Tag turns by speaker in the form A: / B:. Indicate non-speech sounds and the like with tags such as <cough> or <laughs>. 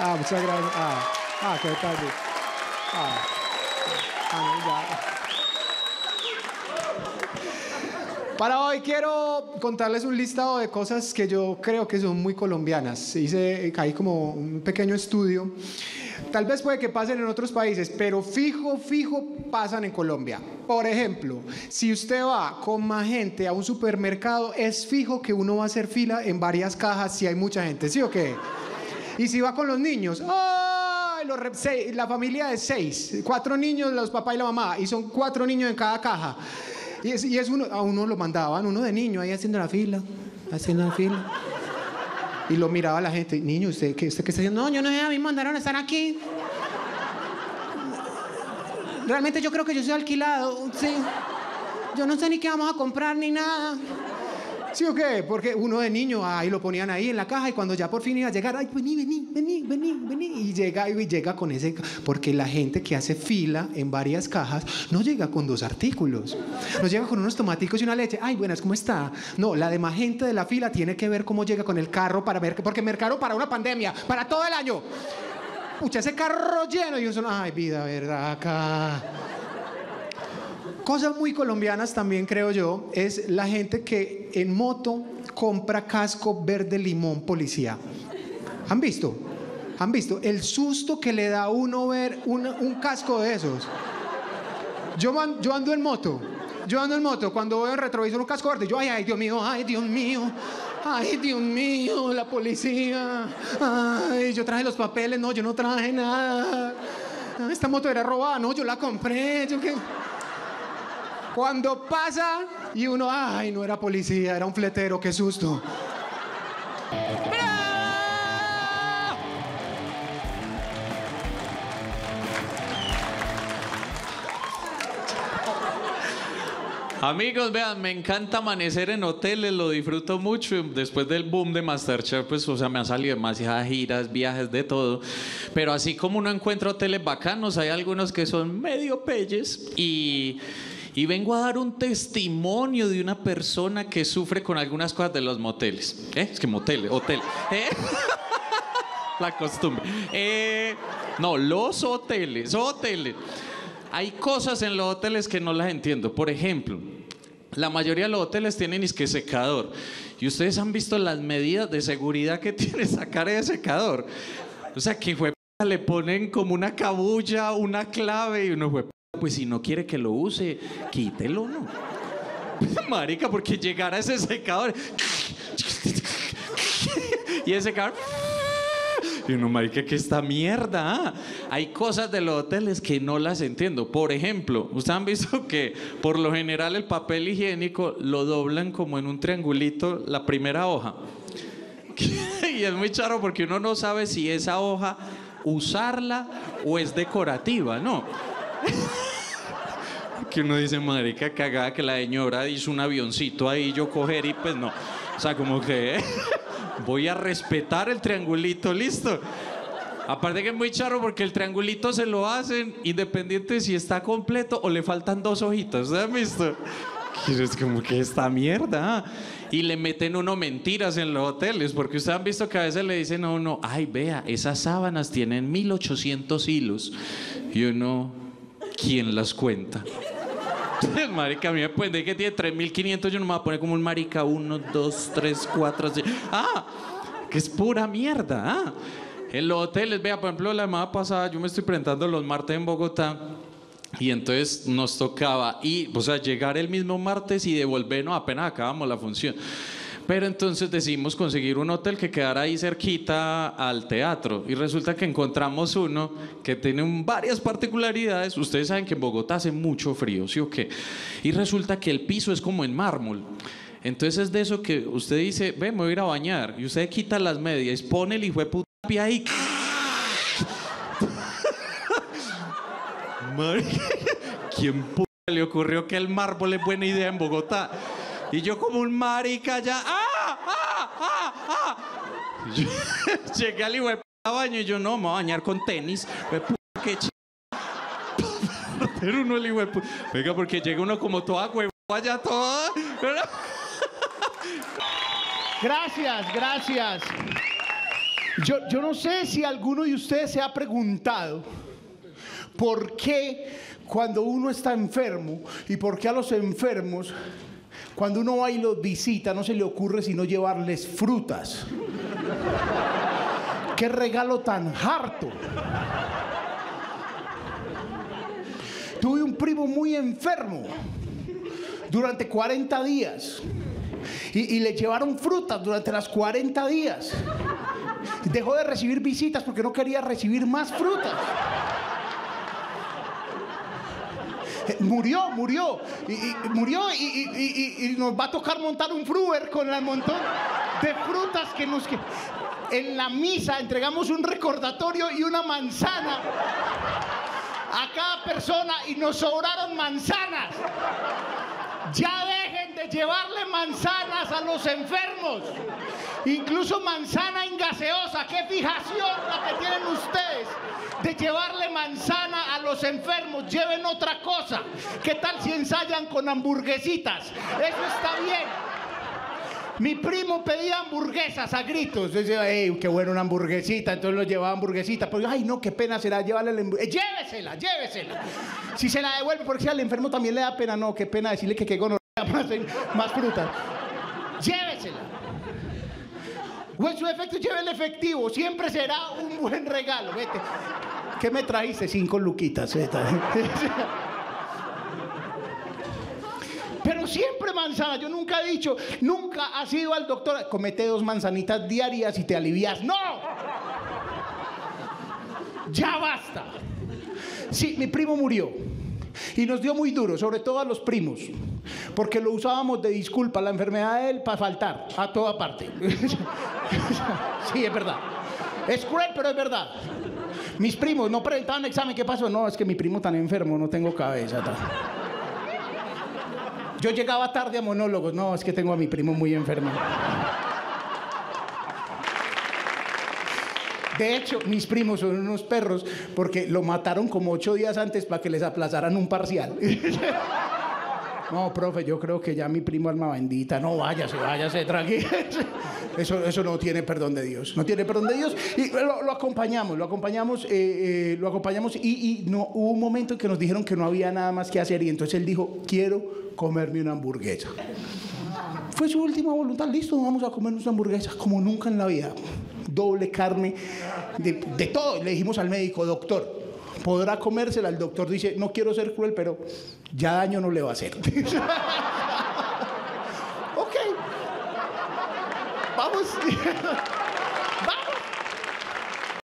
A: Ah, muchas gracias. Ah, ah qué tal. Ah, ah, no, ya. Para hoy quiero contarles un listado de cosas que yo creo que son muy colombianas. Hice ahí como un pequeño estudio. Tal vez puede que pasen en otros países, pero fijo, fijo pasan en Colombia. Por ejemplo, si usted va con más gente a un supermercado, es fijo que uno va a hacer fila en varias cajas si hay mucha gente, ¿sí o qué? Y si va con los niños, ¡ay! la familia de seis, cuatro niños, los papás y la mamá, y son cuatro niños en cada caja. Y es, uno, a uno lo mandaban, uno de niño, ahí haciendo la fila, haciendo la fila. Y lo miraba la gente, niño, ¿usted qué, usted qué está haciendo? No, yo no sé, a mí me mandaron a estar aquí. Realmente yo creo que yo soy alquilado, sí. Yo no sé ni qué vamos a comprar ni nada. ¿Sí o qué? Porque uno de niño, ahí lo ponían ahí en la caja y cuando ya por fin iba a llegar, ay, vení, vení, vení, vení, vení. Y llega y llega con ese, porque la gente que hace fila en varias cajas no llega con dos artículos. No llega con unos tomáticos y una leche. Ay, buenas, ¿cómo está? No, la demás gente de la fila tiene que ver cómo llega con el carro para ver, porque mercado para una pandemia, para todo el año. Pucha, ese carro lleno y uno, ay, vida, verdad, acá. Cosas muy colombianas también creo yo es la gente que en moto compra casco verde limón policía. ¿Han visto? ¿Han visto? El susto que le da a uno ver un casco de esos. Yo, ando en moto. Yo ando en moto. Cuando veo el retrovisor un casco verde, yo, ay, ay, Dios mío, ay, Dios mío. Ay, Dios mío, la policía. Ay, yo traje los papeles. No, yo no traje nada. Esta moto era robada. No, yo la compré. Yo qué. Cuando pasa y uno, ay, no era policía, era un fletero, qué susto.
B: Amigos, vean, me encanta amanecer en hoteles, lo disfruto mucho. Después del boom de Masterchef, pues, o sea, me han salido demasiadas giras, viajes, de todo. Pero así como uno encuentra hoteles bacanos, hay algunos que son medio pelles y y vengo a dar un testimonio de una persona que sufre con algunas cosas de los moteles. ¿Eh? Es que moteles, hotel. ¿Eh? <laughs> La costumbre. Eh, no, los hoteles, hoteles. Hay cosas en los hoteles que no las entiendo. Por ejemplo, la mayoría de los hoteles tienen secador. Y ustedes han visto las medidas de seguridad que <laughs> tiene sacar ese secador. O sea, que le ponen como una cabulla, una clave y uno fue pues si no quiere que lo use, quítelo, ¿no? <laughs> Marica, porque llegar a ese secador y ese secador y uno, marica, que esta mierda. Ah, hay cosas de los hoteles que no las entiendo. Por ejemplo, ustedes han visto <laughs> que por lo general el papel higiénico lo doblan como en un triangulito la primera hoja. <laughs> y es muy charo porque uno no sabe si esa hoja usarla o es decorativa, ¿no? Que uno dice, marica, cagada que la señora hizo un avioncito ahí, yo coger y pues no. O sea, como que <laughs> voy a respetar el triangulito, listo. Aparte que es muy charro porque el triangulito se lo hacen independiente si está completo o le faltan dos hojitas. ¿Ustedes han visto? Es como que esta mierda. Y le meten uno mentiras en los hoteles, porque ustedes han visto que a veces le dicen a uno, ay, vea, esas sábanas tienen 1800 hilos. Y uno, ¿quién las cuenta? <laughs> marica, a mí me puede que tiene 3500, yo no me voy a poner como un marica 1, 2, 3, 4, 6. Ah, que es pura mierda. Ah. En los hoteles, vea, por ejemplo, la semana pasada yo me estoy presentando los martes en Bogotá. Y entonces nos tocaba y, o sea, llegar el mismo martes y devolvernos apenas acabamos la función. Pero entonces decidimos conseguir un hotel que quedara ahí cerquita al teatro. Y resulta que encontramos uno que tiene varias particularidades. Ustedes saben que en Bogotá hace mucho frío, ¿sí o qué? Y resulta que el piso es como en mármol. Entonces es de eso que usted dice, ve, me voy a ir a bañar. Y usted quita las medias, pone el hijo de puta ahí. <laughs> ¿Quién le ocurrió que el mármol es buena idea en Bogotá? Y yo como un marica ya. ¡Ah! <laughs> ¡ah! llegué al hijo de baño y yo no, me voy a bañar con tenis. qué ch... <laughs> Pero uno el Venga, porque llega uno como toda huevo allá toda. <laughs>
A: Gracias, gracias.
C: Yo, yo no sé si alguno de ustedes se ha preguntado por qué cuando uno está enfermo y por qué a los enfermos, cuando uno va y los visita, no se le ocurre sino llevarles frutas. Qué regalo tan harto. Tuve un primo muy enfermo durante 40 días y, y le llevaron frutas durante las 40 días. Dejó de recibir visitas porque no quería recibir más frutas. Murió, murió. Y, murió y, nos va a tocar montar un fruer con el montón de frutas que nos... que- En la misa entregamos un recordatorio y una manzana a cada persona y nos sobraron manzanas. Ya dejen de llevarle manzanas a los enfermos. Incluso manzana en gaseosa. Qué fijación la que tienen ustedes de llevarle manzana a los enfermos. Lleven otra cosa. ¿Qué tal si ensayan con hamburguesitas? Eso está bien. Mi primo pedía hamburguesas a gritos. Decía, "Ey, qué buena una hamburguesita. Entonces lo llevaba hamburguesita. Pero, ay, no, qué pena será llevarle la hamburguesita. Llévesela, llévesela. Si se la devuelve, porque si al enfermo también le da pena, no, qué pena decirle que qué gonorrea <laughs> más, más fruta. Llévesela. O en su efecto, lleve el efectivo. Siempre será un buen regalo. ¿Qué me trajiste? Cinco luquitas. Pero siempre manzana. Yo nunca he dicho, nunca has ido al doctor. Comete dos manzanitas diarias y te alivias. ¡No! Ya basta. Sí, mi primo murió. Y nos dio muy duro, sobre todo a los primos. Porque lo usábamos de disculpa la enfermedad de él para faltar a toda parte. <laughs> sí, es verdad. Es cruel, pero es verdad. Mis primos no presentaban examen. ¿Qué pasó? No, es que mi primo tan enfermo, no tengo cabeza. Yo llegaba tarde a monólogos. No, es que tengo a mi primo muy enfermo. De hecho, mis primos son unos perros porque lo mataron como ocho días antes para que les aplazaran un parcial. <laughs> No, profe, yo creo que ya mi primo alma bendita. No, váyase, váyase, tranquilo. <laughs> Eso, eso no tiene perdón de Dios. No tiene perdón de Dios. Y lo, acompañamos, lo acompañamos, eh, eh, lo acompañamos. Y, y no, hubo un momento en que nos dijeron que no había nada más que hacer. Y entonces él dijo, quiero comerme una hamburguesa. Fue su última voluntad. Listo, vamos a comernos una hamburguesa como nunca en la vida. Doble carne, de, de todo. Le dijimos al médico, doctor, podrá comérsela. El doctor dice, no quiero ser cruel, pero ya daño no le va a hacer. <laughs> ok. Vamos. <laughs>